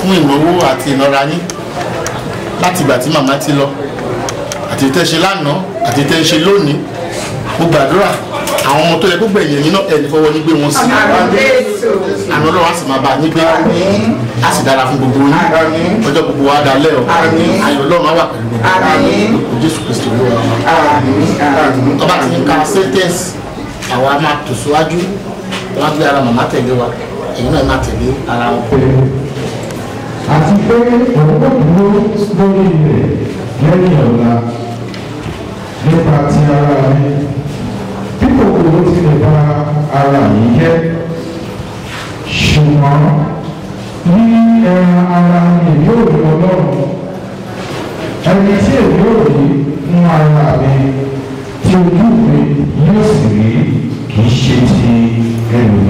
fún ìnáwó àti ìnara yín láti ìgbà tí màmá ti lọ. Àti tẹ́ ṣe lánàá àti tẹ́ ṣe lónìí. Mo gbàdúrà àwọn ọmọ tó yẹ kó gbẹ̀yìn yín náà ẹni fọwọ́ ní gbé wọn sí. Àná ọlọ́run á sì máa bá yín gbé. Á sì dára fún gbogbo yín. Ọjọ́ gbogbo wa dalẹ́ o. Ayọ̀ ọlọ́run á wà pẹ̀lú gbogbo jésù kristu ló wà wọn. tọ́ba ti ń ka sentence àwa máa tò síwájú wọ́n á gbé ara màmá tẹ̀lé wa èyí náà máa tẹ̀lé ara wọn àti pé òun kò dúró lórí rẹ̀ lẹ́yìn ọ̀la nípa ti ara mi bí kòkòrò ti lè ba ara yìí jẹ́. Ṣùgbọ́n ní ẹran ara mi yóò rí ọlọ́run. Ẹni tí èmi yóò rí fún ara mi tí ojú mi yóò sì rí kì í ṣe ti ẹlòmíràn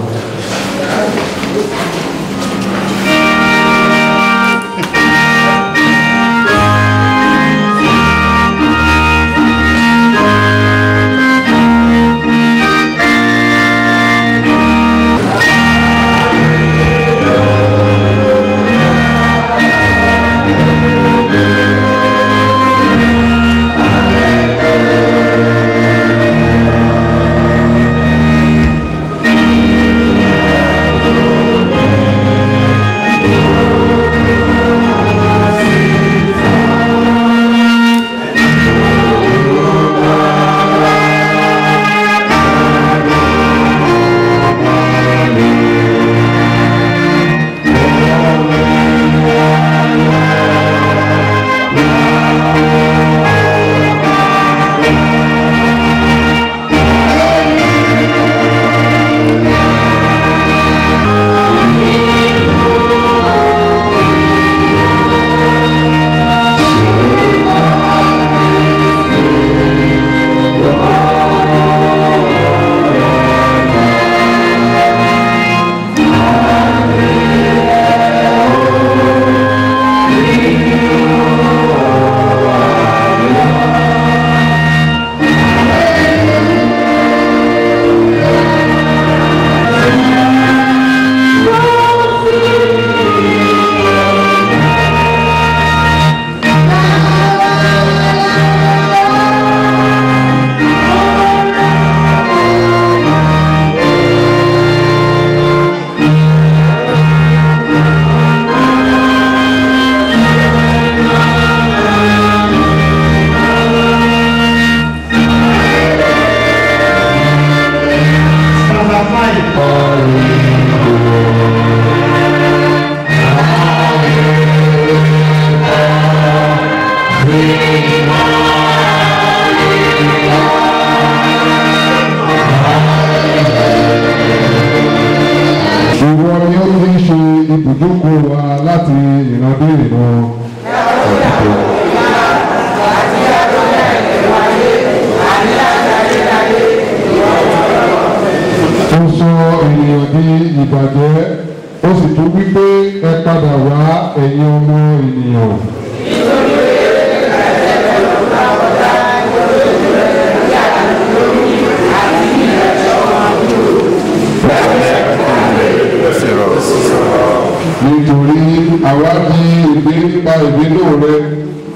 rẹ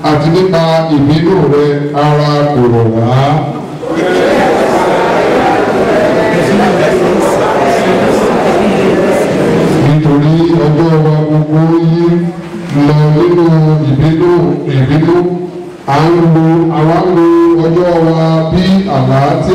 àti nípa ìbínú rẹ ara kò rọ̀ wá. nítorí ọjọ́ wa gbogbo yí lọ nínú ìbínú ìbínú à ń lo ọjọ́ wa bí àlá tí